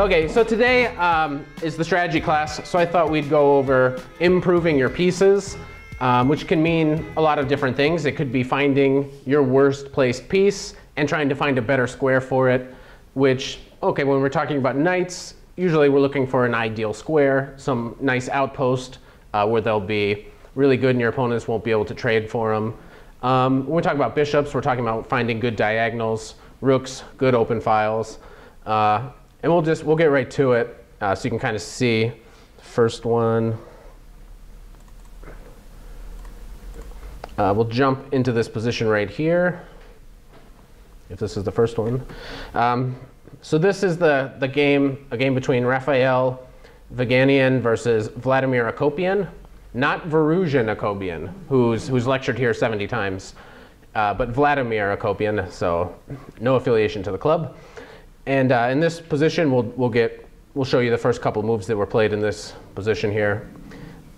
Okay, so today um, is the strategy class, so I thought we'd go over improving your pieces, um, which can mean a lot of different things. It could be finding your worst placed piece and trying to find a better square for it, which, okay, when we're talking about knights, usually we're looking for an ideal square, some nice outpost uh, where they'll be really good and your opponents won't be able to trade for them. Um, when we talk about bishops, we're talking about finding good diagonals, rooks, good open files. Uh, and we'll just, we'll get right to it uh, so you can kind of see first one. Uh, we'll jump into this position right here, if this is the first one. Um, so this is the, the game, a game between Rafael Vaganian versus Vladimir Akopian, not Varuzhan Akopian, who's, who's lectured here 70 times, uh, but Vladimir Akopian, so no affiliation to the club. And uh, in this position, we'll, we'll, get, we'll show you the first couple moves that were played in this position here.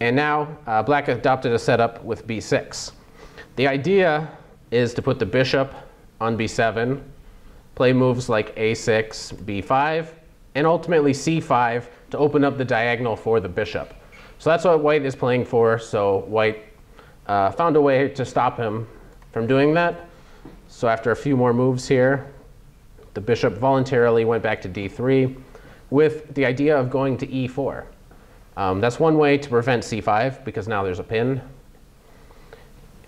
And now uh, black adopted a setup with b6. The idea is to put the bishop on b7, play moves like a6, b5, and ultimately c5 to open up the diagonal for the bishop. So that's what white is playing for. So white uh, found a way to stop him from doing that. So after a few more moves here, the bishop voluntarily went back to d3 with the idea of going to e4. Um, that's one way to prevent c5 because now there's a pin.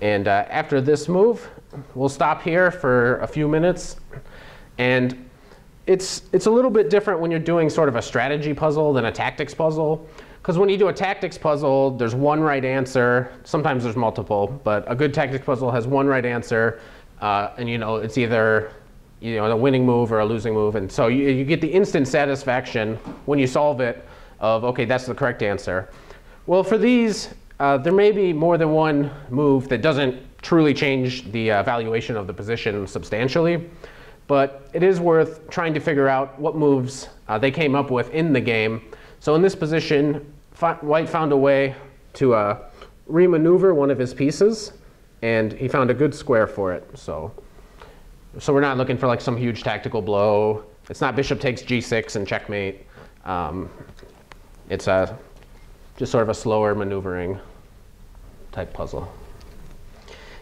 And uh, after this move, we'll stop here for a few minutes. And it's, it's a little bit different when you're doing sort of a strategy puzzle than a tactics puzzle. Because when you do a tactics puzzle, there's one right answer. Sometimes there's multiple, but a good tactics puzzle has one right answer. Uh, and you know, it's either you know, a winning move or a losing move. And so you, you get the instant satisfaction when you solve it of, okay, that's the correct answer. Well, for these, uh, there may be more than one move that doesn't truly change the uh, valuation of the position substantially. But it is worth trying to figure out what moves uh, they came up with in the game. So in this position, White found a way to uh, remaneuver one of his pieces, and he found a good square for it. So so we're not looking for like some huge tactical blow. It's not bishop takes g6 and checkmate. Um, it's a, just sort of a slower maneuvering type puzzle.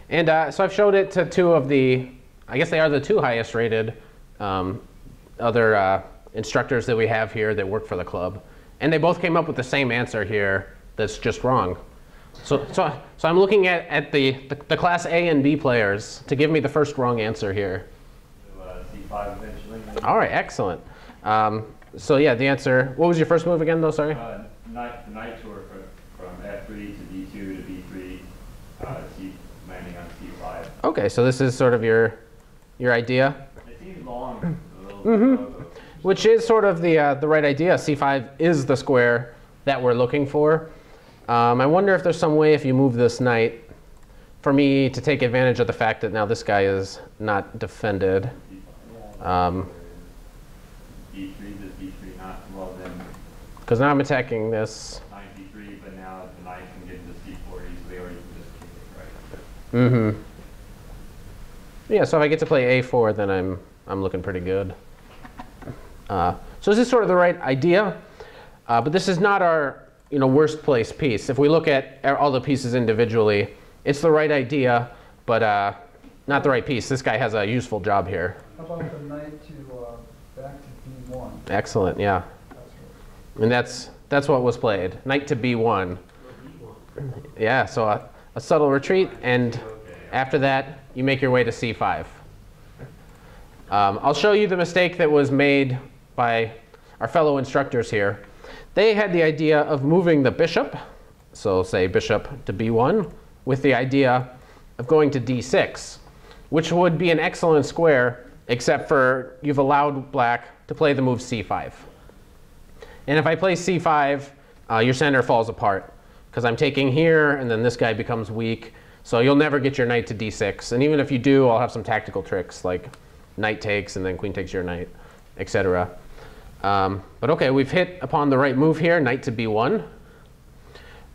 And uh, so I've showed it to two of the, I guess they are the two highest rated um, other uh, instructors that we have here that work for the club. And they both came up with the same answer here that's just wrong. So, so, so I'm looking at, at the, the, the, class A and B players to give me the first wrong answer here. uh, C5 eventually. All right, excellent. Um, so yeah, the answer, what was your first move again though, sorry? Uh, knight, knight tour from, from F3 to D2 to B3, uh, C, landing on C5. Okay, so this is sort of your, your idea? It seems long. mm -hmm. Which is sort of the, uh, the right idea. C5 is the square that we're looking for. Um, I wonder if there's some way if you move this knight for me to take advantage of the fact that now this guy is not defended. Um, because now I'm attacking this. But now the knight can get into C4 easily, or you can just keep it right. Mm-hmm. Yeah, so if I get to play A4, then I'm I'm looking pretty good. Uh, so this is sort of the right idea, uh, but this is not our you know, worst place piece. If we look at all the pieces individually, it's the right idea, but uh, not the right piece. This guy has a useful job here. How about the knight to uh, back to b1? Excellent, yeah. And that's that's what was played. Knight to b1. Yeah, so a, a subtle retreat, and after that, you make your way to c5. Um, I'll show you the mistake that was made by our fellow instructors here. They had the idea of moving the bishop, so say bishop to b1, with the idea of going to d6, which would be an excellent square, except for you've allowed black to play the move c5. And if I play c5, uh, your center falls apart, because I'm taking here, and then this guy becomes weak. So you'll never get your knight to d6. And even if you do, I'll have some tactical tricks, like knight takes, and then queen takes your knight, etc. Um, but OK, we've hit upon the right move here, knight to b1.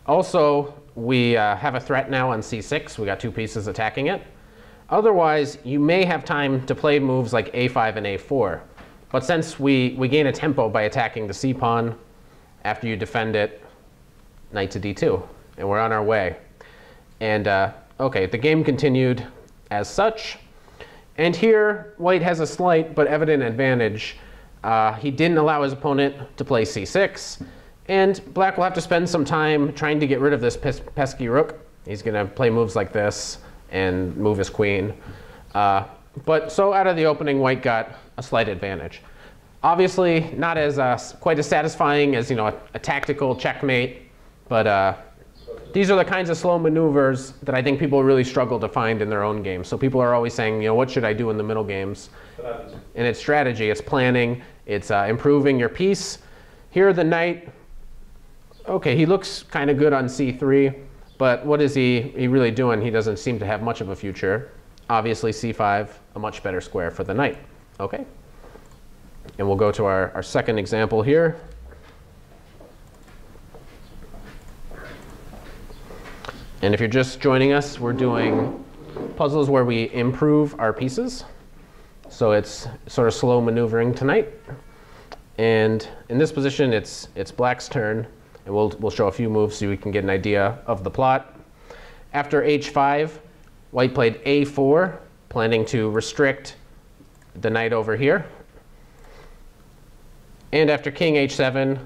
Also, we uh, have a threat now on c6. We got two pieces attacking it. Otherwise, you may have time to play moves like a5 and a4. but since we, we gain a tempo by attacking the c pawn after you defend it, knight to d2, and we're on our way. And uh, okay, the game continued as such. And here, white has a slight but evident advantage. Uh, he didn't allow his opponent to play c6, and black will have to spend some time trying to get rid of this pes pesky rook. He's going to play moves like this and move his queen. Uh, but so out of the opening, white got a slight advantage. Obviously, not as uh, quite as satisfying as you know a, a tactical checkmate, but uh, these are the kinds of slow maneuvers that I think people really struggle to find in their own games. So people are always saying, you know, what should I do in the middle games? And it's strategy, it's planning, it's uh, improving your piece. Here, the knight, okay, he looks kind of good on c3, but what is he, he really doing? He doesn't seem to have much of a future. Obviously, c5, a much better square for the knight. Okay. And we'll go to our, our second example here. And if you're just joining us, we're doing puzzles where we improve our pieces. So it's sort of slow maneuvering tonight. And in this position, it's, it's black's turn. And we'll, we'll show a few moves so we can get an idea of the plot. After h5, white played a4, planning to restrict the knight over here. And after king h7,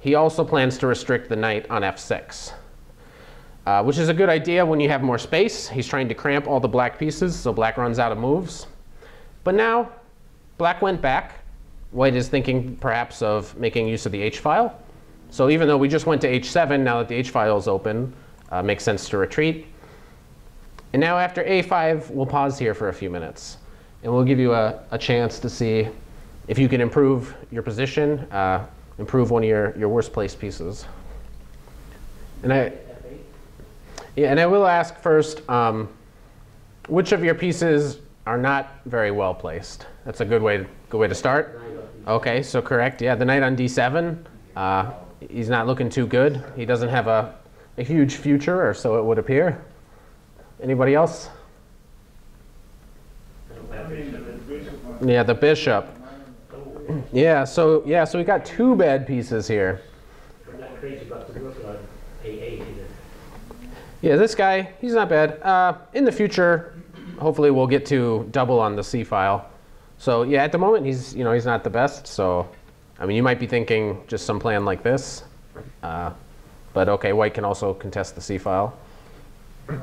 he also plans to restrict the knight on f6 uh, which is a good idea when you have more space. He's trying to cramp all the black pieces, so black runs out of moves. But now, black went back. White is thinking perhaps of making use of the h-file. So even though we just went to h7, now that the h-file is open, uh, makes sense to retreat. And now after a5, we'll pause here for a few minutes. And we'll give you a, a chance to see if you can improve your position, uh, improve one of your, your worst placed pieces. And I, yeah, and I will ask first, um, which of your pieces are not very well placed? That's a good way to, good way to start. Okay, so correct. Yeah, the knight on d7. Uh, he's not looking too good. He doesn't have a, a huge future, or so it would appear. Anybody else? Yeah, the bishop. Yeah, so yeah, so we got two bad pieces here. Yeah, this guy, he's not bad. Uh, in the future, hopefully we'll get to double on the C file. So yeah, at the moment he's you know he's not the best. So I mean you might be thinking just some plan like this, uh, but okay, white can also contest the C file. Do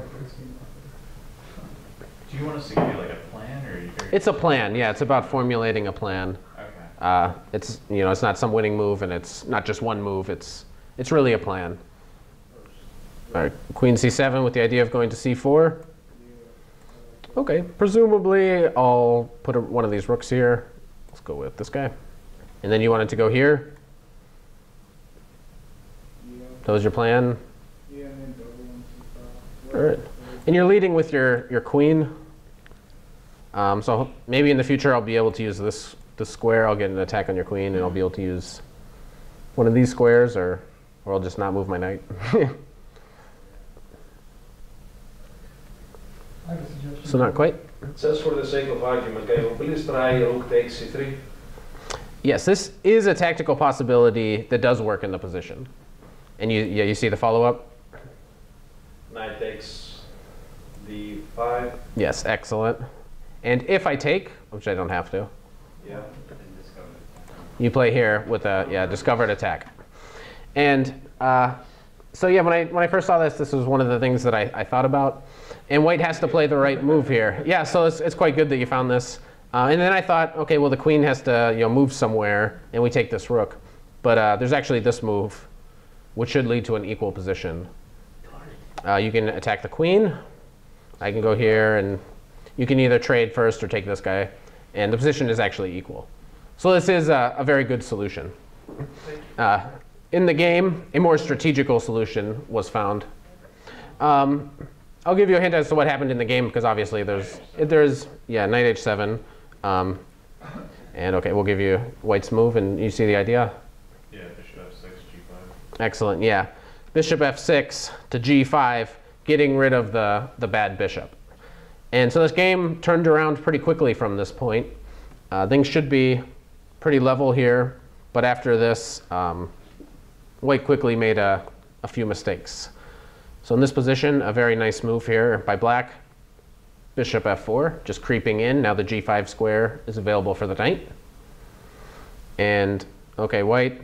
you want to you like a plan, or? or It's a plan. Yeah, it's about formulating a plan. okay. Uh, it's you know it's not some winning move, and it's not just one move. It's it's really a plan. All right, queen c7 with the idea of going to c4. Okay, presumably I'll put a, one of these rooks here. Let's go with this guy. And then you wanted to go here. That was your plan. Yeah, and then double on C5. All right. And you're leading with your, your queen. Um, so maybe in the future I'll be able to use this, this square. I'll get an attack on your queen and I'll be able to use one of these squares or, or I'll just not move my knight. I have a suggestion. So not quite. Just for the sake of argument, can you please try rook takes c3? Yes, this is a tactical possibility that does work in the position. And you, yeah, you see the follow-up? Knight takes d5. Yes, excellent. And if I take, which I don't have to, Yeah. You play here with a yeah discovered attack. And uh, so yeah, when I when I first saw this, this was one of the things that I, I thought about. And white has to play the right move here. Yeah, so it's, it's quite good that you found this. Uh, and then I thought, okay, well the queen has to you know move somewhere, and we take this rook. But uh, there's actually this move, which should lead to an equal position. Uh, you can attack the queen. I can go here, and you can either trade first or take this guy. And the position is actually equal. So this is a, a very good solution. Uh, in the game, a more strategical solution was found. Um, I'll give you a hint as to what happened in the game because obviously there's there's yeah knight h7, um, and okay we'll give you white's move and you see the idea. Yeah, bishop f6, g5. Excellent, yeah. Bishop f6 to g5, getting rid of the the bad bishop. And so this game turned around pretty quickly from this point. Uh, things should be pretty level here, but after this, um, White quickly made a, a few mistakes. So in this position, a very nice move here by Black. Bishop f4, just creeping in. Now the g5 square is available for the knight. And, okay, White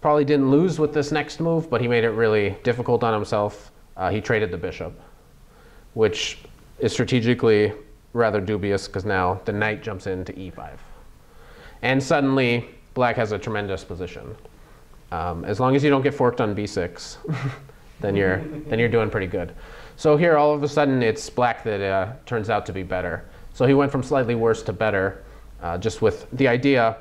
probably didn't lose with this next move, but he made it really difficult on himself. Uh, he traded the bishop, which is strategically rather dubious because now the knight jumps into e5. And suddenly, black has a tremendous position. Um, as long as you don't get forked on b6, then you're then you're doing pretty good. So here, all of a sudden, it's black that uh, turns out to be better. So he went from slightly worse to better, uh, just with the idea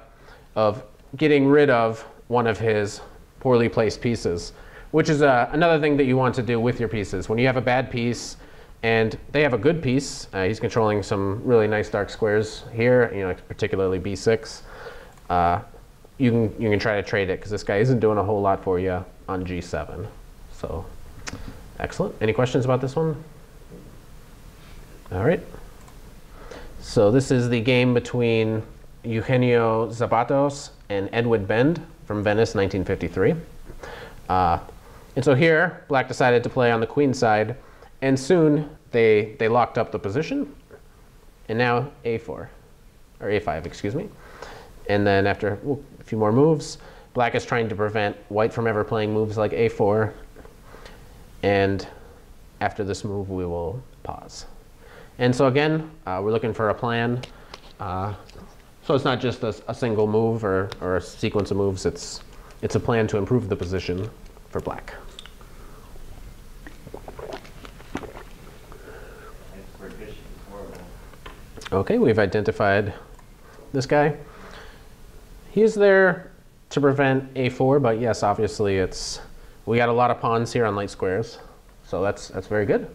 of getting rid of one of his poorly placed pieces, which is uh, another thing that you want to do with your pieces. When you have a bad piece and they have a good piece, uh, he's controlling some really nice dark squares here, you know, particularly b6. Uh, you can you can try to trade it because this guy isn't doing a whole lot for you on g7. So, excellent. Any questions about this one? All right. So this is the game between Eugenio Szabados and Edward Bend from Venice, 1953. Uh, and so here, black decided to play on the queen side, and soon they, they locked up the position. And now a4, or a5, excuse me. And then after a few more moves, black is trying to prevent white from ever playing moves like a4. And after this move, we will pause. And so again, uh, we're looking for a plan. Uh, so it's not just a, a, single move or, or a sequence of moves, it's, it's a plan to improve the position for black. Okay, we've identified this guy. He's there to prevent a4, but yes, obviously it's, we got a lot of pawns here on light squares, so that's, that's very good.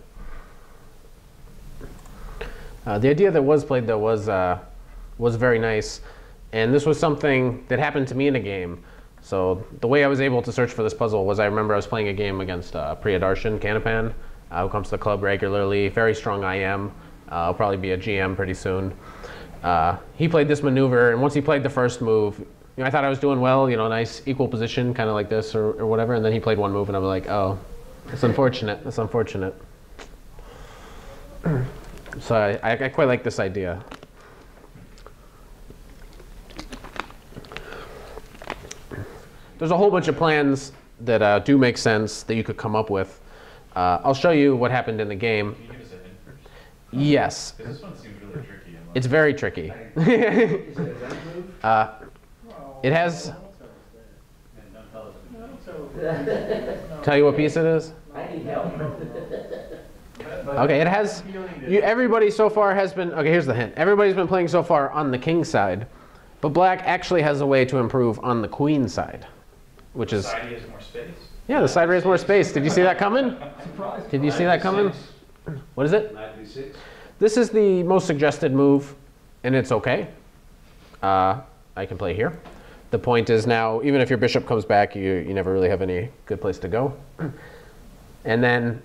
Uh, the idea that was played though was, uh, was very nice, and this was something that happened to me in a game. So the way I was able to search for this puzzle was I remember I was playing a game against uh, Priyadarshan Kannappan, uh, who comes to the club regularly, very strong IM. Uh, I'll probably be a GM pretty soon. Uh, he played this maneuver, and once he played the first move, you know, I thought I was doing well, you know, nice equal position, kind of like this or, or whatever, and then he played one move, and I was like, oh, it's unfortunate, it's unfortunate. so I, I quite like this idea. There's a whole bunch of plans that uh, do make sense that you could come up with. Uh, I'll show you what happened in the game. Can you give us a hint first? Yes, this one seems really tricky. it's very tricky. Is it move? uh, it has, tell you what piece it is? I need help. Okay, it has, you, everybody so far has been, okay, here's the hint. Everybody's been playing so far on the king side, but black actually has a way to improve on the queen side, which is, Side has more space. yeah, the side raised more space. Did you see that coming? Did you see that coming? What is it? This is the most suggested move, and it's okay. Uh, I can play here. The point is now, even if your bishop comes back, you, you never really have any good place to go. And then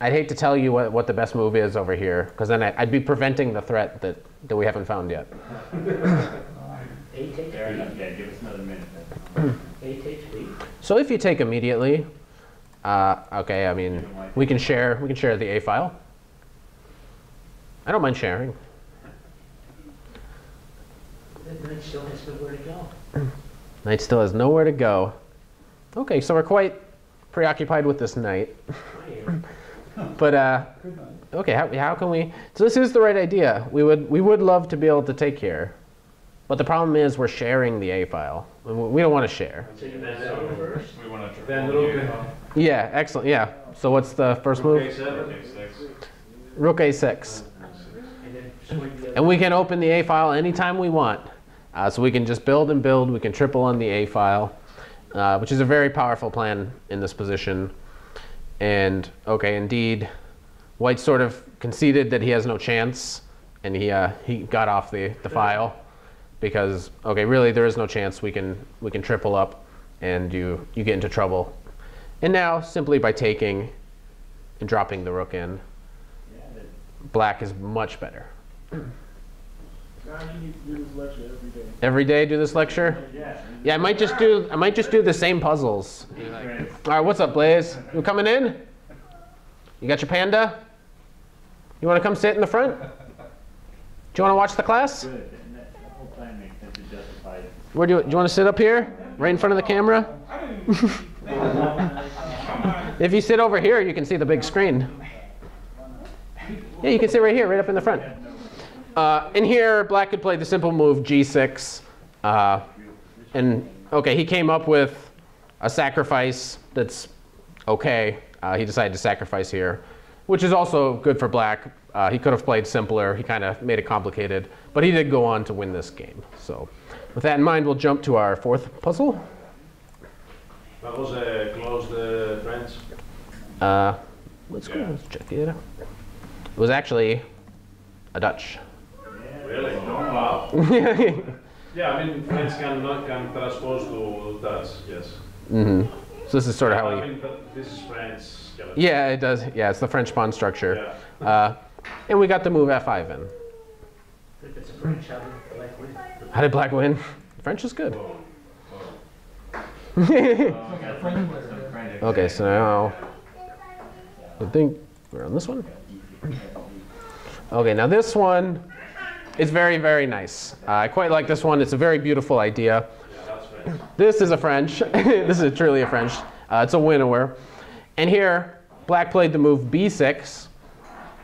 I'd hate to tell you what, what the best move is over here, because then I, I'd be preventing the threat that, that we haven't found yet. A takes Fair B. enough, yeah, give us another minute then. A takes B. So if you take immediately, uh, okay, I mean, we can share, we can share the A file. I don't mind sharing. The knight still has nowhere to go. Knight still has nowhere to go. Okay, so we're quite preoccupied with this knight. But uh, okay, how, how can we? So this is the right idea. We would we would love to be able to take here, but the problem is we're sharing the A file. We we don't want to share. So you Van Elden first. We want to Van triple Roeken. the Yeah, excellent. Yeah. So what's the first move? seven. Rook A6, And then swing the other. and we can open the A file anytime we want. Uh, so we can just build and build. We can triple on the A file, uh, which is a very powerful plan in this position. And okay, indeed, White sort of conceded that he has no chance, and he uh, he got off the, the file because okay, really there is no chance we can we can triple up, and you you get into trouble. And now simply by taking and dropping the rook in, black is much better. Nah, you need to do this lecture every day. Do this lecture? Yeah. Yeah, I might just do I might just do the same puzzles. All right, what's up, Blaze? You coming in? You got your panda? You want to come sit in the front? Do you want to watch the class? Good, and that, that whole plan makes sense and justifies. Where do you, do you want to sit up here, right in front of the camera? if you sit over here, you can see the big screen. Yeah, you can sit right here, right up in the front. Uh, in here, Black could play the simple move G6, uh, and okay, he came up with a sacrifice that's okay. Uh, he decided to sacrifice here, which is also good for Black. Uh, he could have played simpler. He kind of made it complicated, but he did go on to win this game. So, with that in mind, we'll jump to our fourth puzzle. That was a closed uh, French. Uh, let's go. Let's check it out. It was actually a Dutch. Really? Wow. hmm Yeah, I mean, French can not can transpose to Dutch, yes. Mm-hmm. So this is sort of how I we. mean, but this is French skeleton. Yeah, it does. Yeah, it's the French pawn structure. Yeah. Uh, and we got the move F5 in. If it's French, how did like win? How did Black win? French is good. Whoa. Okay, so now I think we're on this one. Okay, now this one is very, very nice. Uh, I quite like this one. It's a very beautiful idea. This is a French. this is truly a French. Uh, it's a Winawer. And here, Black played the move B6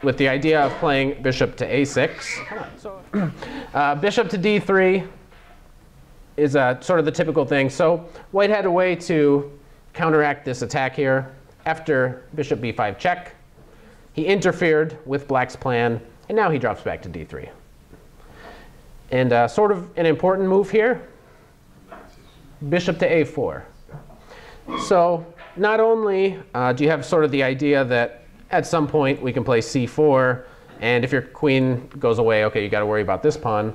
with the idea of playing bishop to A6. Uh, bishop to D3 is uh, sort of the typical thing. So White had a way to counteract this attack here. After bishop B5 check, he interfered with Black's plan, and now he drops back to D3. And uh, sort of an important move here, bishop to a4. So not only uh, do you have sort of the idea that at some point we can play c4, and if your queen goes away, okay, you got to worry about this pawn,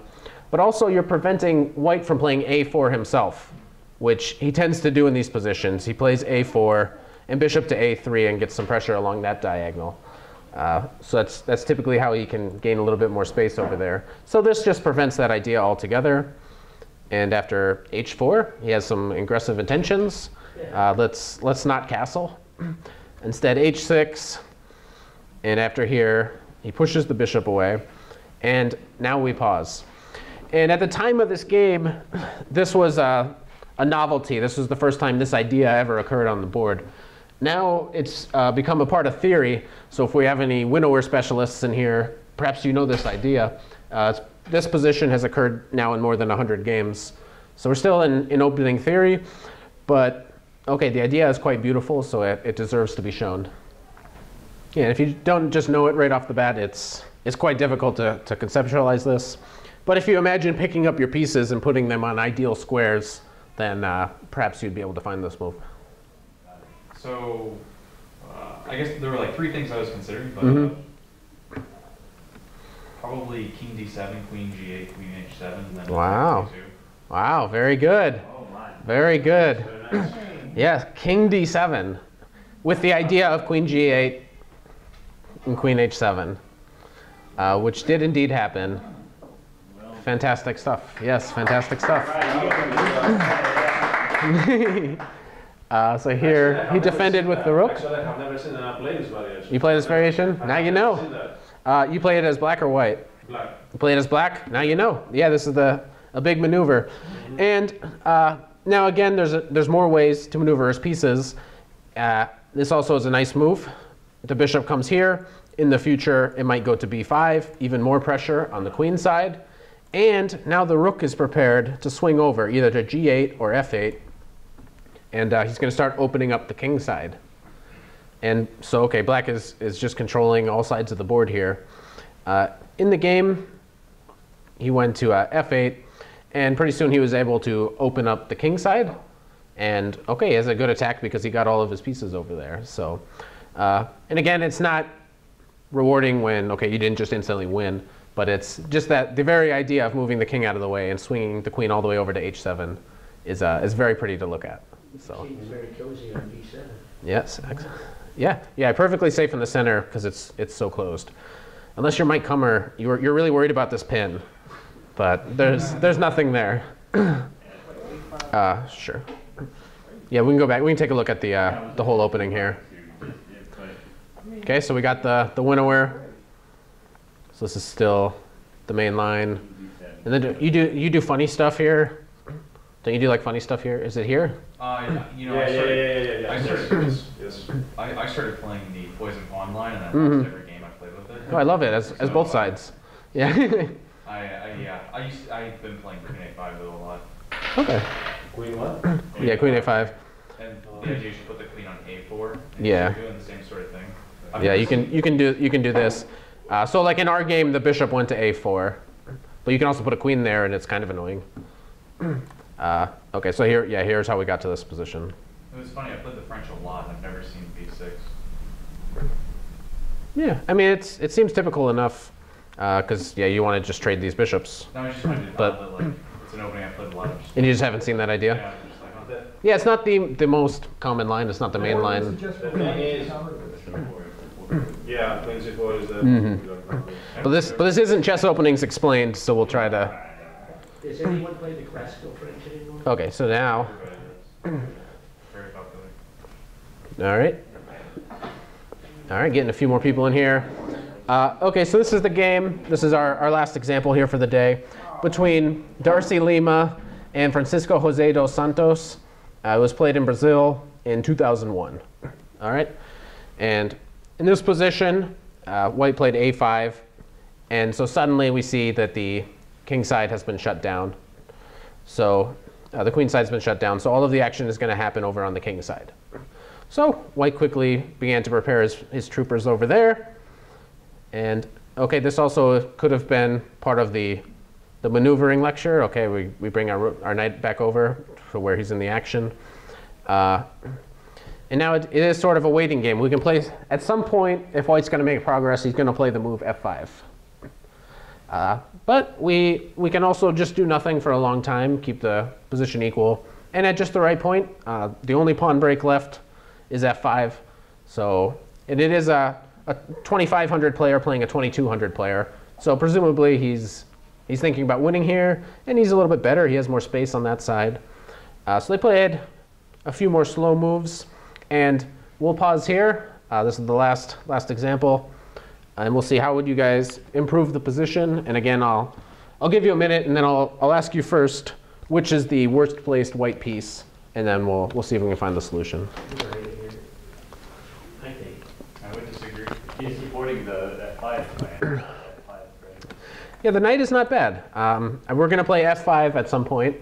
but also you're preventing white from playing a4 himself, which he tends to do in these positions. He plays a4 and bishop to a3 and gets some pressure along that diagonal. Uh, so that's, that's typically how he can gain a little bit more space over there. So this just prevents that idea altogether. And after h4, he has some aggressive intentions. Uh, let's, let's not castle. Instead, h6. And after here, he pushes the bishop away. And now we pause. And at the time of this game, this was a, a novelty. This was the first time this idea ever occurred on the board. Now it's uh, become a part of theory. So if we have any Winawer specialists in here, perhaps you know this idea. Uh, this position has occurred now in more than 100 games. So we're still in, in opening theory, but okay, the idea is quite beautiful, so it, it deserves to be shown. Yeah, if you don't just know it right off the bat, it's, it's quite difficult to, to conceptualize this. But if you imagine picking up your pieces and putting them on ideal squares, then uh, perhaps you'd be able to find this move. So, uh, I guess there were like three things I was considering, but Mhm. uh, probably King D7, Queen G8, Queen H7, and then Wow. G2. Wow, very good. Oh, my. Very good. Yes, King D7, with the idea of Queen G8 and Queen H7, uh, which did indeed happen. Fantastic stuff. Yes, fantastic stuff. uh, so here, he defended with that. the rook. Actually, I've never seen a play this variation. You play this variation? I've Now you know. Uh, you play it as black or white? Black. You play it as black? Now you know. Yeah, this is the a big maneuver. And uh, now again, there's a, there's more ways to maneuver his pieces. Uh, this also is a nice move. The bishop comes here. In the future, it might go to b5, even more pressure on the queen side. And now the rook is prepared to swing over either to g8 or f8. And uh, he's going to start opening up the king side. And so, okay, black is, is just controlling all sides of the board here. Uh, in the game, he went to uh, f8, and pretty soon he was able to open up the king side. And okay, he has a good attack because he got all of his pieces over there. So, uh, and again, it's not rewarding when okay, you didn't just instantly win, but it's just that the very idea of moving the king out of the way and swinging the queen all the way over to h7 is uh, is very pretty to look at. So. Very cozy on D7. Yes. Yeah. Yeah. Perfectly safe in the center because it's it's so closed. Unless you're Mike Kummer, you're you're really worried about this pin. but there's there's nothing there. uh, sure. Yeah, we can go back. We can take a look at the uh, the whole opening here. Okay, so we got the the Winawer. So this is still the main line, and then do- you do you do funny stuff here. Don't you do like funny stuff here? Is it here? Uh, you know, Yeah, I yeah, started, yeah, yeah, yeah. I started- yes, yes. I, I started playing the Poison Pawn line, and I Mhm. lost every game I played with it. Oh, I love it as as both sides. Yeah. I, I yeah, I used I've been playing Queen A5 though a lot, okay. Queen what? Yeah, Queen A5. and the idea is you put the queen on A4. And Yeah. You're doing the same sort of thing. I've Yeah, you can you can do you can do this. Uh, so like in our game, the bishop went to a4, but you can also put a queen there, and it's kind of annoying. Uh, okay, so here yeah here's how we got to this position. It was funny. I played the French a lot, and I've never seen B6. Yeah, I mean it's it seems typical enough because yeah you want to just trade these bishops, No, I just wanted to But- that like it's an opening I played a lot of. and you just haven't seen that idea. Yeah, like, oh, Yeah, it's not the the most common line. It's not the main line. The thing is, yeah, Queen C4 is the. Mhm. But this but this isn't chess openings explained, so we'll try to. Does anyone play the classical French anymore? Okay, so now very popular. All right. All right, getting a few more people in here. Uh, okay, so this is the game. This is our, our last example here for the day between Darcy Lima and Francisco Jose dos Santos. Uh, it was played in Brazil in 2001. All right. And in this position, uh, white played a5. And so suddenly we see that the king side has been shut down. So uh, the queen side's been shut down. So all of the action is going to happen over on the king side. So White quickly began to prepare his, his troopers over there. And okay, this also could have been part of the, the maneuvering lecture. Okay, we, we bring our, our knight back over to where he's in the action. Uh, and now it, it is sort of a waiting game. We can play, at some point, if White's going to make progress, he's going to play the move f5. Uh, but we, we can also just do nothing for a long time, keep the position equal. And at just the right point, uh, the only pawn break left is f5. So and it is a, a 2500 player playing a 2200 player. So presumably he's, he's thinking about winning here, and he's a little bit better. He has more space on that side. Uh, so they played a few more slow moves, and we'll pause here. Uh, this is the last, last example, and we'll see how would you guys improve the position. And again, I'll, I'll give you a minute, and then I'll, I'll ask you first which is the worst placed white piece, and then we'll, we'll see if we can find the solution. Right here. I think. I would disagree. He's supporting the, that five plan. that five, right? Yeah, the knight is not bad. Um, and we're going to play f5 at some point.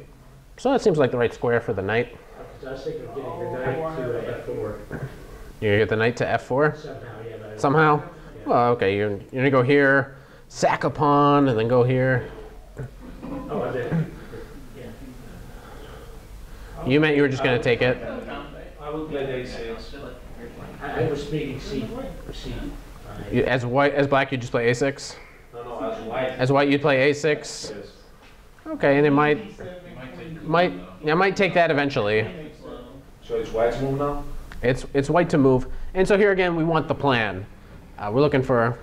So that seems like the right square for the knight. I was thinking of getting the knight to F4 You're going to get the knight to f4 somehow, yeah. somehow? Well, okay, you're, you're going to go here, sack a pawn, and then go here. Oh, I did. Yeah. You meant you were just going to take it? I will play the A6. I, I was speaking C, C. You, as white, as black, you just play a6. No, no, as white. As white, you'd play a6. Yes. Okay, and it might, might take might, might take that eventually. So it's white's move now? It's, it's white to move. And so here again, we want the plan. Uh, we're looking for,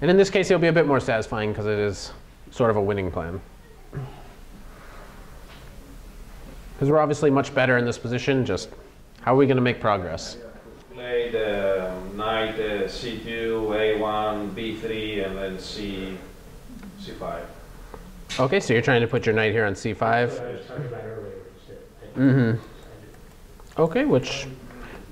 and in this case, it'll be a bit more satisfying because it is sort of a winning plan. Because we're obviously much better in this position, just how are we going to make progress? Play the knight uh, C2, A1, B3, and then C, C5. Okay, so you're trying to put your knight here on c5. I was talking about earlier. Mm-hmm. Okay, which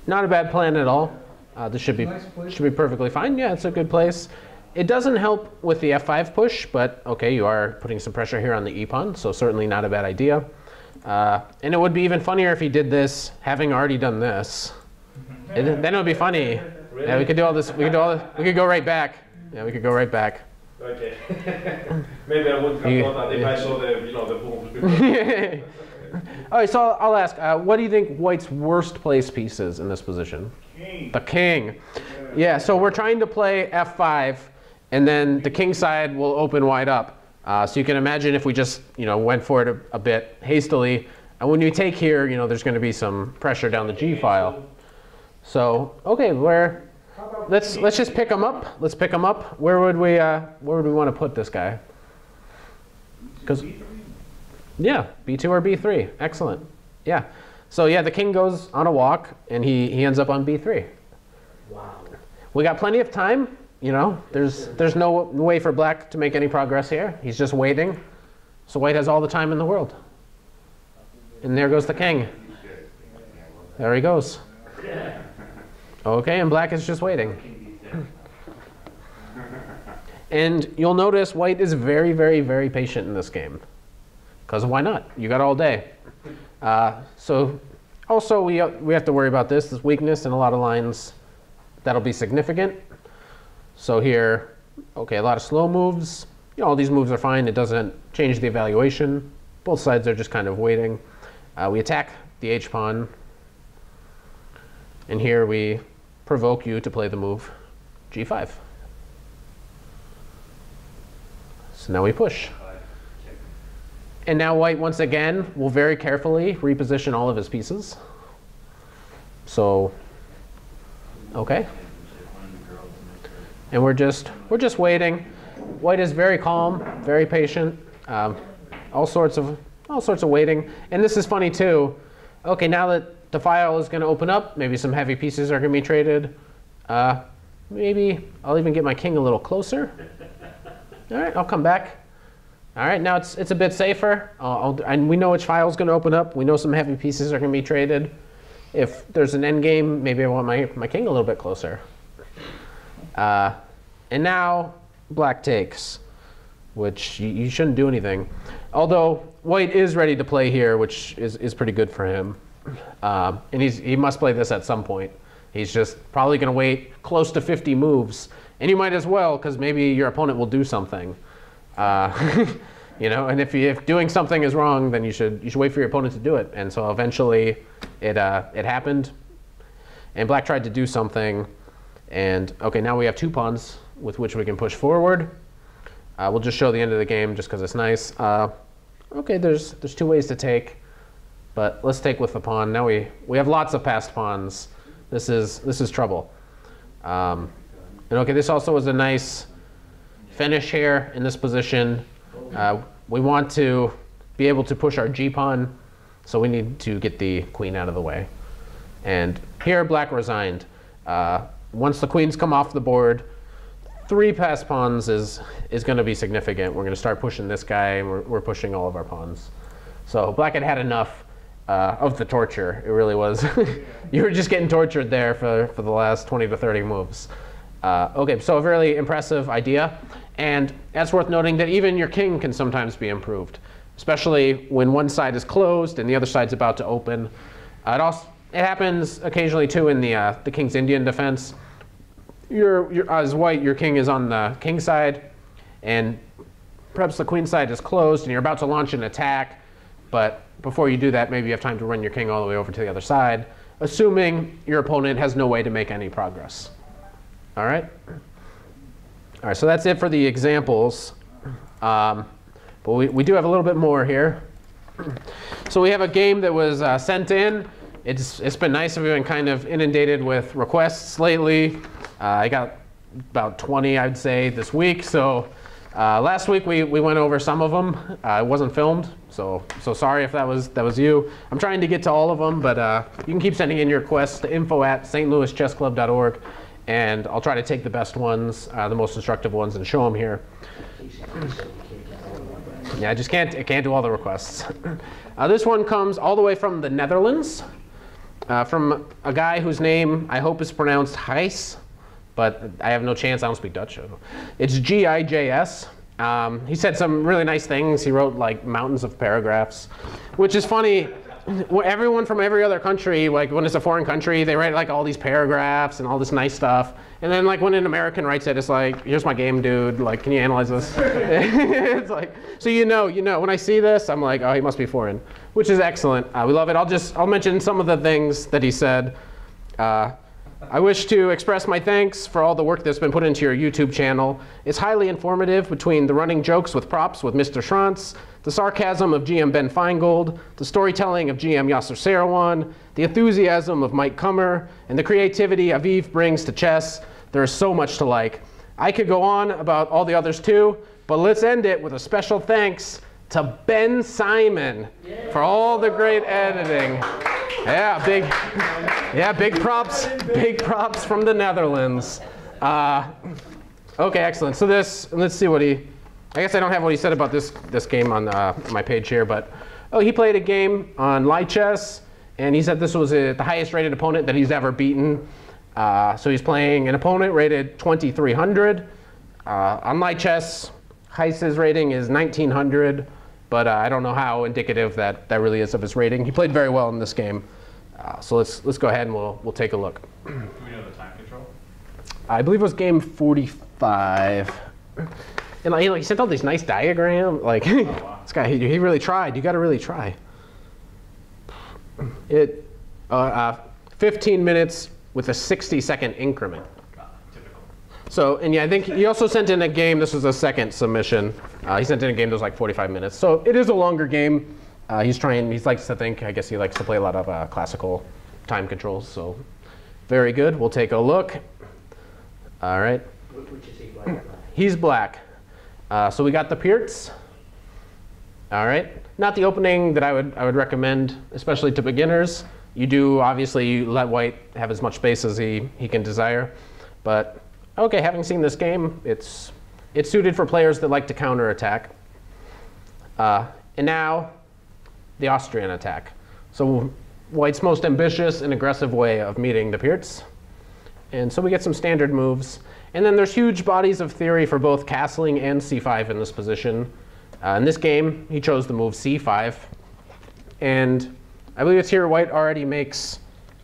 not a bad plan at all. Uh, this should be should be perfectly fine. Yeah, it's a good place. It doesn't help with the f5 push, but okay, you are putting some pressure here on the e pawn, so certainly not a bad idea. Uh, and it would be even funnier if he did this having already done this. And then it would be funny. Yeah, we could do all this. We could do all. This, we could go right back. Yeah, we could go right back. Okay. Maybe I wouldn't have You- thought that if I saw the, you know, the moves all right, so I'll, I'll ask. Uh, what do you think White's worst place piece is in this position? King. The king. Yeah, so we're trying to play f5, and then the king side will open wide up. Uh, so you can imagine if we just, you know, went for it a, a bit hastily, and when you take here, you know, there's going to be some pressure down the g file. So okay, where? Let's let's just pick him up. Let's pick him up. Where would we uh, where would we want to put this guy? Because yeah, b2 or b3. Excellent. Yeah. So yeah, the king goes on a walk and he, he ends up on b3. Wow. We got plenty of time. You know, there's there's no way for black to make any progress here. He's just waiting. So white has all the time in the world. And there goes the king. There he goes. Okay, and black is just waiting. And you'll notice white is very, very, very patient in this game. Because why not? You got all day. Uh, so also we, we have to worry about this, this weakness in a lot of lines. That'll be significant. So here, okay, a lot of slow moves. You know, all these moves are fine. It doesn't change the evaluation. Both sides are just kind of waiting. Uh, we attack the H pawn. And here we provoke you to play the move G5. So now we push. And now white, once again, will very carefully reposition all of his pieces. So, okay. And we're just, we're just waiting. White is very calm, very patient, um, all sorts of, all sorts of waiting. And this is funny too. Okay, now that the file is going to open up, maybe some heavy pieces are going to be traded. Uh, maybe I'll even get my king a little closer. All right, I'll come back. All right, now it's, it's a bit safer. Uh, and we know which file is going to open up. We know some heavy pieces are going to be traded. If there's an end game, maybe I want my, my king a little bit closer. Uh, and now black takes, which you, you shouldn't do anything. Although white is ready to play here, which is, is pretty good for him. Um, and he's, he must play this at some point. He's just probably going to wait close to 50 moves. And you might as well, because maybe your opponent will do something. Uh, you know, and if, you, if doing something is wrong, then you should, you should wait for your opponent to do it. And so eventually it, uh, it happened. And black tried to do something. And OK, now we have two pawns with which we can push forward. Uh, we'll just show the end of the game just because it's nice. Uh, OK, there's, there's two ways to take. But let's take with the pawn. Now we, we have lots of passed pawns. This is, this is trouble. Um, and OK, this also was a nice finish here in this position. Uh, we want to be able to push our g-pawn, so we need to get the queen out of the way. And here, black resigned. Uh, once the queens come off the board, three pass pawns is, is going to be significant. We're going to start pushing this guy, we're, we're pushing all of our pawns. So black had had enough uh, of the torture. It really was. you were just getting tortured there for, for the last 20 to 30 moves. Uh, okay, so a really impressive idea. And it's worth noting that even your king can sometimes be improved, especially when one side is closed and the other side's about to open. Uh, it, also, it happens occasionally too in the, uh, the king's Indian defense. You're, you're, as white, your king is on the king side, and perhaps the queen side is closed and you're about to launch an attack, but before you do that, maybe you have time to run your king all the way over to the other side, assuming your opponent has no way to make any progress. All right? All right, so that's it for the examples. Um, but we, we do have a little bit more here. So we have a game that was uh, sent in. It's, it's been nice. We've been kind of inundated with requests lately. Uh, I got about 20, I'd say, this week. So uh, last week we, we went over some of them. Uh, it wasn't filmed, so so sorry if that was that was you. I'm trying to get to all of them, but uh, you can keep sending in your requests to info at stlouischessclub.org and I'll try to take the best ones, uh, the most instructive ones, and show them here. Yeah, I just can't, I can't do all the requests. Uh, this one comes all the way from the Netherlands, uh, from a guy whose name I hope is pronounced Heis, but I have no chance, I don't speak Dutch. It's G-I-J-S. Um, he said some really nice things. He wrote like mountains of paragraphs, which is funny everyone from every other country, like when it's a foreign country, they write like all these paragraphs and all this nice stuff. And then like when an American writes it, it's like, here's my game, dude. Like, can you analyze this? it's like, so you know, you know, when I see this, I'm like, oh, he must be foreign, which is excellent. Uh, we love it. I'll just, I'll mention some of the things that he said. Uh, I wish to express my thanks for all the work that's been put into your YouTube channel. It's highly informative between the running jokes with props with Mr. Schrantz, the sarcasm of GM Ben Finegold, the storytelling of GM Yasser Seirawan, the enthusiasm of Mike Kummer, and the creativity Aviv brings to chess. There is so much to like. I could go on about all the others too, but let's end it with a special thanks to Ben Simon for all the great editing. Yeah, big, yeah, big props, big props from the Netherlands. Uh, okay, excellent. So this, let's see what he. I guess I don't have what he said about this this game on uh, my page here, but oh, he played a game on Lichess, and he said this was uh the highest rated opponent that he's ever beaten. Uh, so he's playing an opponent rated 2300. Uh, on Chess. Heiss's rating is 1900, but uh, I don't know how indicative that that really is of his rating. He played very well in this game. Uh, so let's let's go ahead and we'll we'll take a look. Do we know the time control? I believe it was game 45. And like, he sent all these nice diagrams. Like, this guy, he, he really tried. You got to really try. It, uh, uh, 15 minutes with a 60 second increment. Typical. So, and yeah, I think he also sent in a game. This was a second submission. Uh, he sent in a game that was like 45 minutes. So it is a longer game. Uh, he's trying. He likes to think. I guess he likes to play a lot of uh, classical time controls. So, very good. We'll take a look. All right. Which is he, black? He's black. Uh, so we got the Pirc. All right. Not the opening that I would I would recommend, especially to beginners. You do obviously you let white have as much space as he, he can desire. But okay, having seen this game, it's it's suited for players that like to counter attack. Uh, and now the Austrian attack. So white's most ambitious and aggressive way of meeting the Pirc. And so we get some standard moves. And then there's huge bodies of theory for both castling and c5 in this position. Uh, in this game, he chose the move c5. And I believe it's here white already makes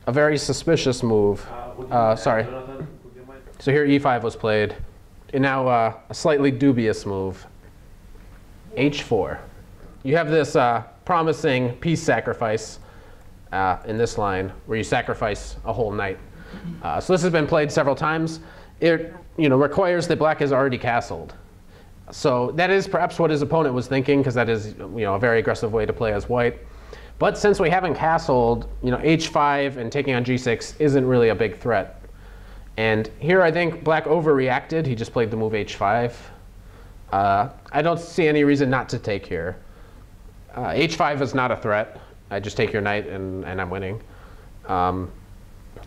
a very suspicious move. Uh, sorry. You mind? So here e5 was played. And now uh, a slightly dubious move. h4. You have this uh, promising piece sacrifice uh, in this line where you sacrifice a whole knight. Uh, so this has been played several times. It you know, requires that black has already castled. So that is perhaps what his opponent was thinking because that is you know, a very aggressive way to play as white. But since we haven't castled, you know, h5 and taking on g6 isn't really a big threat. And here I think black overreacted. He just played the move h5. Uh, I don't see any reason not to take here. Uh, h5 is not a threat. I just take your knight and, and I'm winning. Um,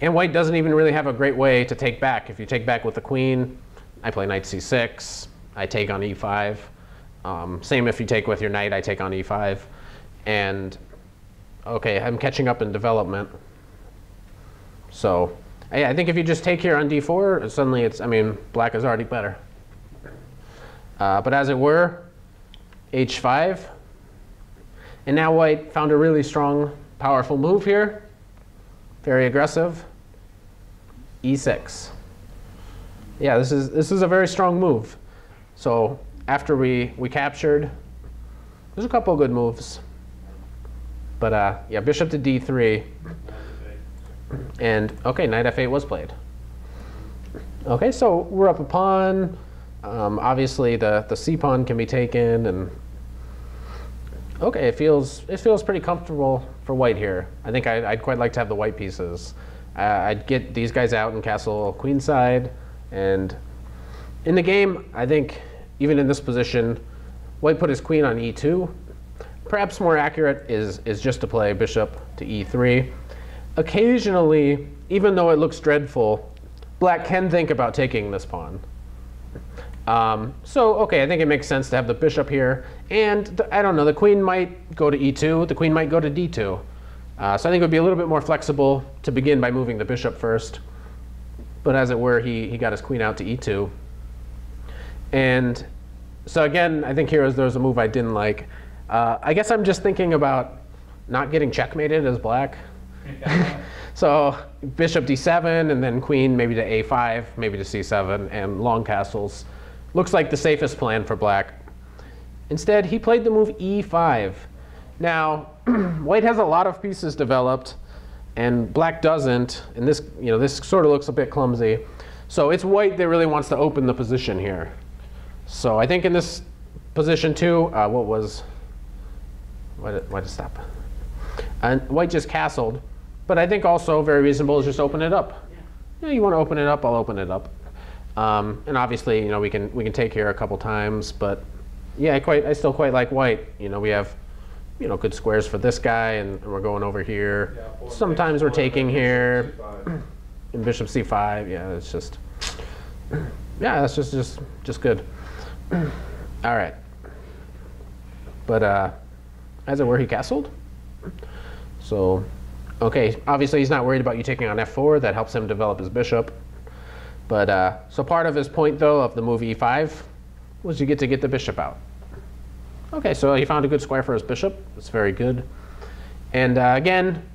and white doesn't even really have a great way to take back. If you take back with the queen, I play knight c6. I take on e5. Um, same if you take with your knight, I take on e5. And okay, I'm catching up in development. So I, I think if you just take here on d4, suddenly it's, I mean, black is already better. Uh, but as it were, h5. And now white found a really strong, powerful move here. Very aggressive. e6. Yeah, this is, this is a very strong move. So after we, we captured, there's a couple of good moves. But uh, yeah, bishop to d3. And okay, knight f8 was played. Okay, so we're up a pawn. Um, obviously, the, the c pawn can be taken, and okay, it feels it feels pretty comfortable for white here. I think I'd, I'd quite like to have the white pieces. Uh, I'd get these guys out and castle queenside, and in the game, I think even in this position, white put his queen on e2. Perhaps more accurate is is just to play bishop to e3. Occasionally, even though it looks dreadful, black can think about taking this pawn. Um, so, okay, I think it makes sense to have the bishop here. And I don't know, the queen might go to e2, the queen might go to d2. Uh, so I think it would be a little bit more flexible to begin by moving the bishop first. But as it were, he, he got his queen out to e2. And so again, I think here is there's a move I didn't like. Uh, I guess I'm just thinking about not getting checkmated as black. so bishop d7 and then queen maybe to a5, maybe to c7, and long castles. Looks like the safest plan for black. Instead, he played the move e5. Now, white has a lot of pieces developed, and black doesn't. And this, you know, this sort of looks a bit clumsy. So it's white that really wants to open the position here. So I think in this position too, uh, what was, why did, why did it stop? And white just castled. But I think also very reasonable is just open it up. Yeah, you want to open it up, I'll open it up. Um, and obviously, you know, we can we can take here a couple times, but yeah, I quite, I still quite like white. You know, we have, you know, good squares for this guy, and, we're going over here. Sometimes we're taking here, and bishop c5. Yeah, it's just, yeah, that's just just just good. All right. But uh, as it were, he castled. So, okay, obviously he's not worried about you taking on f4. That helps him develop his bishop. But uh, so part of his point, though, of the move e5 was you get to get the bishop out. Okay, so he found a good square for his bishop. That's very good. And uh, again,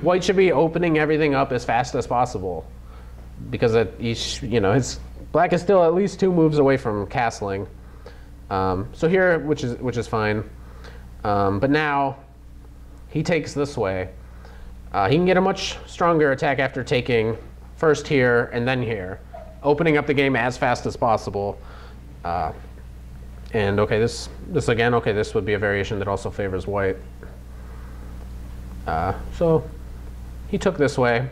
white should be opening everything up as fast as possible because it, you know, his black is still at least two moves away from castling. Um, so here, which is which is fine. Um, but now he takes this way. Uh, he can get a much stronger attack after taking first here and then here, opening up the game as fast as possible. Uh, and okay, this this again, okay, this would be a variation that also favors white. Uh, so he took this way,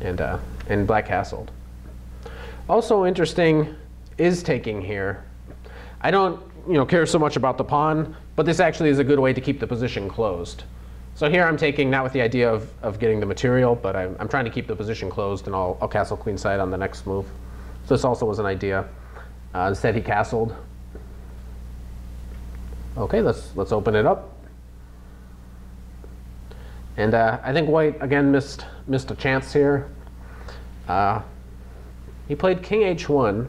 and uh, and black castled. Also interesting is taking here. I don't you know care so much about the pawn, but this actually is a good way to keep the position closed. So here I'm taking not with the idea of, of getting the material, but I'm, I'm trying to keep the position closed, and I'll, I'll castle queenside on the next move. So this also was an idea. Uh, instead, he castled. Okay, let's let's open it up. And uh, I think White again missed missed a chance here. Uh, he played King H1,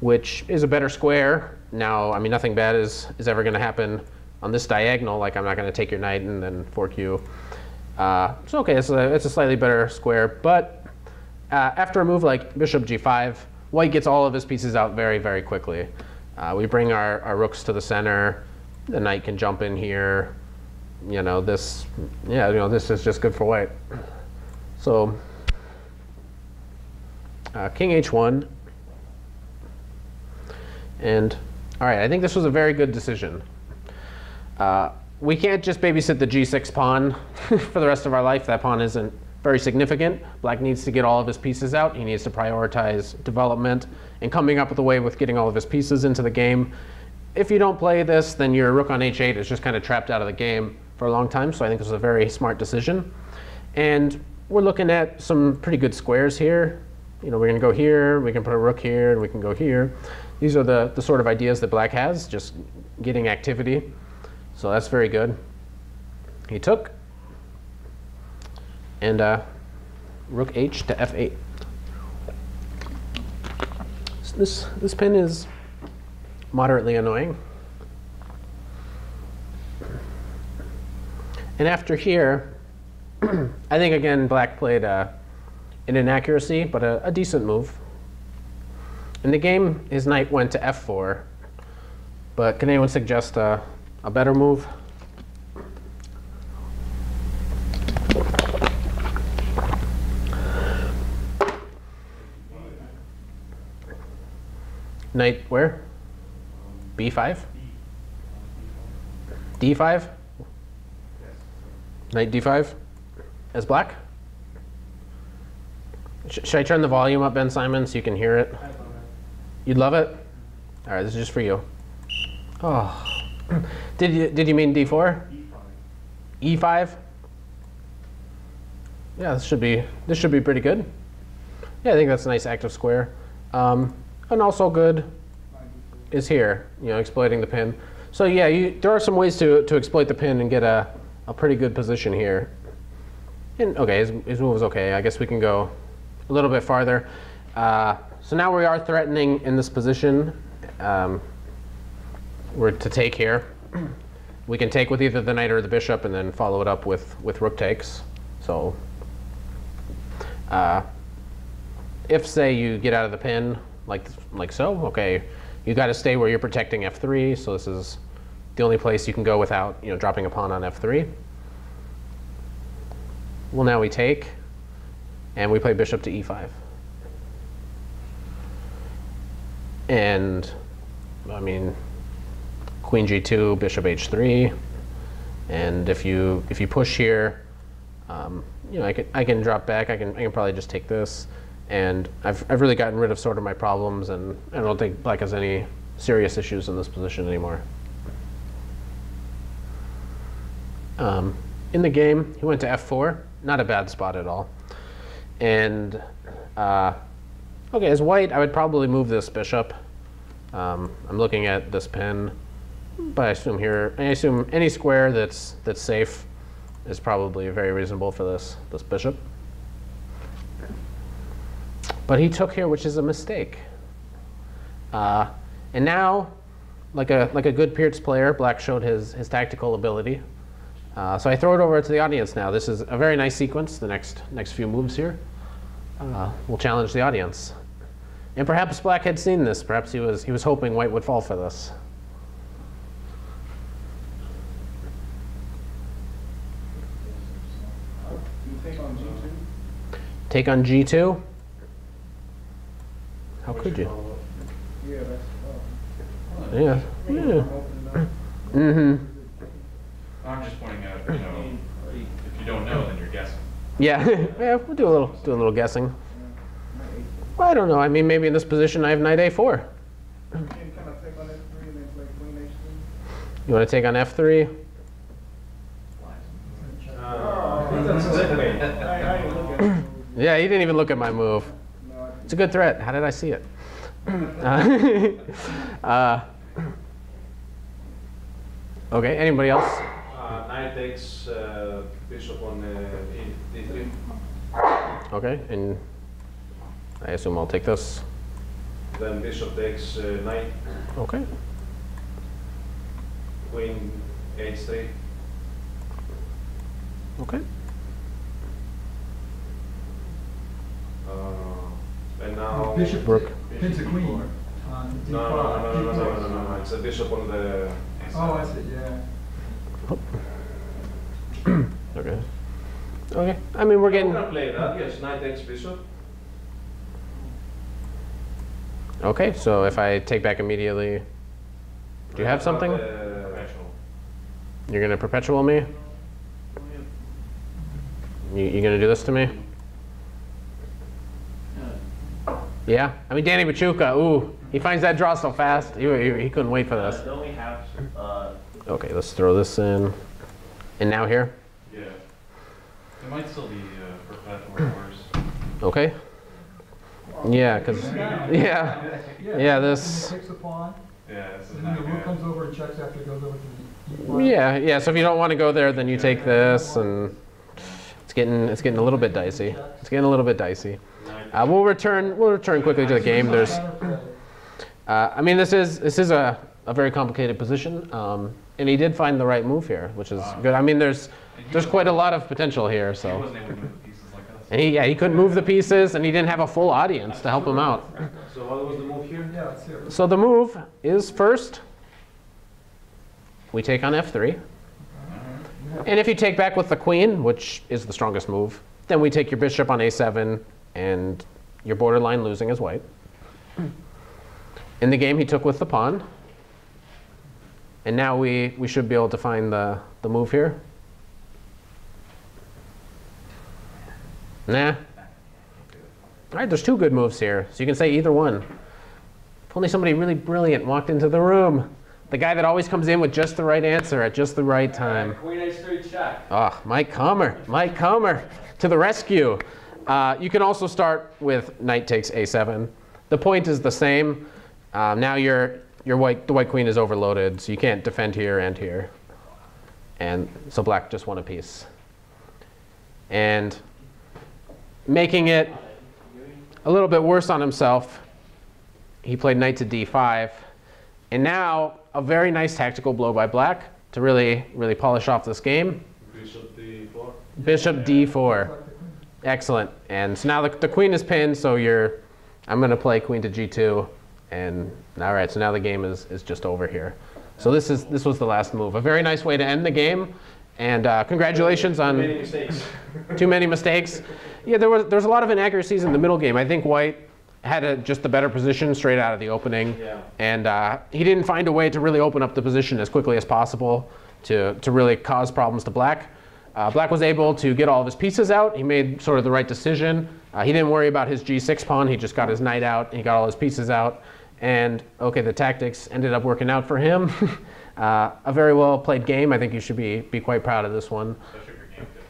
which is a better square. Now, I mean, nothing bad is is ever going to happen on this diagonal. Like I'm not going to take your knight and then fork you. Uh, so okay, it's a it's a slightly better square, but uh, after a move like bishop g5, white gets all of his pieces out very, very quickly. Uh, we bring our, our rooks to the center. The knight can jump in here. You know, this, yeah, you know, this is just good for white. So, uh, king h1. And, all right, I think this was a very good decision. Uh, we can't just babysit the g6 pawn for the rest of our life. That pawn isn't very significant. Black needs to get all of his pieces out. He needs to prioritize development and coming up with a way with getting all of his pieces into the game. If you don't play this, then your rook on h8 is just kind of trapped out of the game for a long time. So I think this was a very smart decision. And we're looking at some pretty good squares here. You know, we're going to go here, we can put a rook here, and we can go here. These are the, the sort of ideas that black has, just getting activity. So that's very good. He took, and uh, rook h to f8. So this, this pin is moderately annoying. And after here, I think again black played uh, an inaccuracy, but a, a decent move. In the game, his knight went to f4, but can anyone suggest a, a better move? Knight where? B5? D5? Knight D5? As black? Sh should I turn the volume up, Ben Simon, so you can hear it? You'd love it? All right, this is just for you. Oh. did you did you mean D4? E5. E5? Yeah, this should be this should be pretty good. Yeah, I think that's a nice active square. Um, and also good is here, you know, exploiting the pin. So yeah, you, there are some ways to, to exploit the pin and get a, a pretty good position here. And okay, his, his move is okay. I guess we can go a little bit farther. Uh, so now we are threatening in this position. Um, we're to take here. We can take with either the knight or the bishop and then follow it up with, with rook takes. So uh, if, say, you get out of the pin like, like so, okay, you got to stay where you're protecting f3. So this is the only place you can go without you know, dropping a pawn on f3. Well, now we take, and we play bishop to e5. And, I mean, queen g2, bishop h3. And if you if you push here, um, you know, I can I can drop back. I can I can probably just take this. And I've, I've really gotten rid of sort of my problems, and I don't think black has any serious issues in this position anymore. Um, in the game, he went to f4. Not a bad spot at all. And uh, okay, as white, I would probably move this bishop. Um, I'm looking at this pin, but I assume here, I assume any square that's that's safe is probably very reasonable for this this bishop. But he took here, which is a mistake. Uh, and now, like a like a good Pirc player, Black showed his his tactical ability. Uh, so I throw it over to the audience now. This is a very nice sequence. The next next few moves here uh, will challenge the audience. And perhaps Black had seen this. Perhaps he was he was hoping White would fall for this. You think on G two? Take on G2. How could you? Yeah, that's, Yeah. Yeah. Mm-hmm. I'm just pointing out, you know, if you don't know, then you're guessing. Yeah. yeah. We'll do a little do a little guessing. Well, I don't know. I mean, maybe in this position I have knight A4. You can kind of take on that three and then play queen H three. You want to take on F3? Uh, that's exactly. I, I ain't look at it. Yeah, he didn't even look at my move. It's a good threat. How did I see it? Uh, uh, okay. Anybody else? Uh, knight takes uh, bishop on uh, E- D3. Okay, and I assume I'll take this. Then bishop takes uh, knight, Okay. queen H3. Okay. And now. Bishop Rook. pins a queen on D5. No, no, no, no, no, no, no, no, no, it's a bishop on the. Oh, I see, yeah. Okay. Okay. I mean, we're I'm getting. gonna play that, yes, knight takes bishop. Okay, so if I take back immediately, do you have something? Uh, Perpetual. You're gonna perpetual me? You, you gonna do this to me? Yeah? I mean, Danny Machuca, ooh, he finds that draw so fast. He, he, he couldn't wait for this. Don't we have, uh, Okay, let's throw this in. And now here? Yeah. It might still be uh, perpetual or worse. Okay. Yeah, because, yeah, yeah, this, Takes the pawn, Yeah, this is and then not the rook good. comes over and checks after it goes over to the E5. yeah, yeah, so if you don't want to go there, then you take this, and it's getting, it's getting a little bit dicey. It's getting a little bit dicey. Uh, we'll return, we'll return quickly to the game. There's, Uh, I mean, this is this is a, a very complicated position, um, and he did find the right move here, which is good. I mean, there's there's quite a lot of potential here. He So, wasn't able to move the pieces like us. and he yeah he couldn't move the pieces, and he didn't have a full audience to help him out. So what was the move here? Yeah, let's see it. So the move is first we take on f3, and if you take back with the queen, which is the strongest move, then we take your bishop on a7, and you're borderline losing as white. In the game, he took with the pawn. And now we, we should be able to find the, the move here. Nah. All right, there's two good moves here, so you can say either one. If only somebody really brilliant walked into the room. The guy that always comes in with just the right answer at just the right time. Queen H3 check. Ah, Mike Kummer, Mike Kummer to the rescue. Uh, you can also start with knight takes a7. The point is the same. Um, now your your white the white queen is overloaded, so you can't defend here and here. And so black just won a piece. And making it a little bit worse on himself, he played knight to d5. And now a very nice tactical blow by black to really really polish off this game. Bishop D4. Bishop d4. Excellent. And so now the, the queen is pinned, so you're, I'm going to play queen to g2. And all right, so now the game is, is just over here. So this is this was the last move. A very nice way to end the game. And uh, congratulations on Many mistakes. too many mistakes. Yeah, there was there was a lot of inaccuracies in the middle game. I think White had a, just a better position straight out of the opening, Yeah. and uh, he didn't find a way to really open up the position as quickly as possible to to really cause problems to Black. Uh, Black was able to get all of his pieces out. He made sort of the right decision. Uh, he didn't worry about his g6 pawn. He just got his knight out. He got all his pieces out. And okay, the tactics ended up working out for him. uh, a very well played game. I think you should be be quite proud of this one.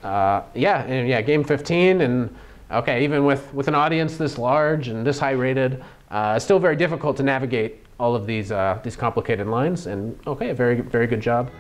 Uh, yeah, and yeah, game 15, and okay, even with with an audience this large and this high rated, uh, it's still very difficult to navigate all of these uh, these complicated lines. And okay, a very very good job.